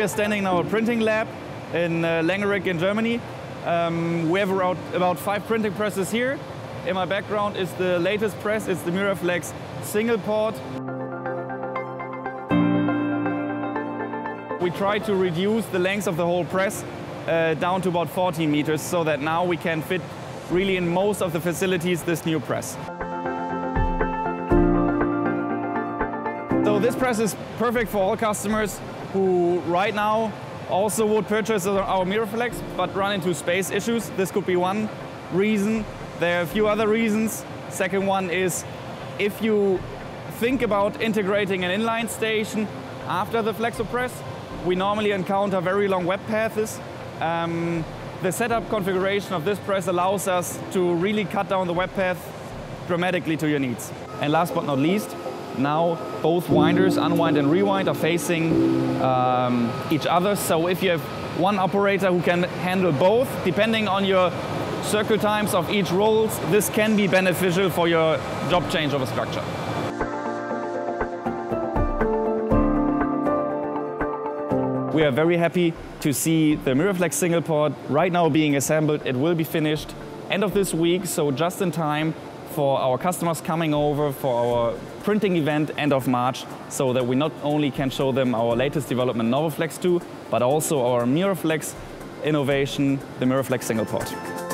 We are standing in our printing lab in uh, in Germany. Um, we have around, about five printing presses here. In my background is the latest press, it's the Miraflex single port. We try to reduce the length of the whole press uh, down to about 40 meters so that now we can fit really in most of the facilities this new press. This press is perfect for all customers who right now also would purchase our Miraflex but run into space issues. This could be one reason. There are a few other reasons. Second one is if you think about integrating an inline station after the FlexoPress, we normally encounter very long web paths. Um, the setup configuration of this press allows us to really cut down the web path dramatically to your needs. And last but not least, now both winders, unwind and rewind, are facing um, each other. So if you have one operator who can handle both, depending on your circle times of each rolls, this can be beneficial for your job change of a structure. We are very happy to see the Miraflex single port right now being assembled. It will be finished end of this week, so just in time for our customers coming over for our printing event end of March so that we not only can show them our latest development NovoFlex 2, but also our Miraflex innovation, the Miraflex single port.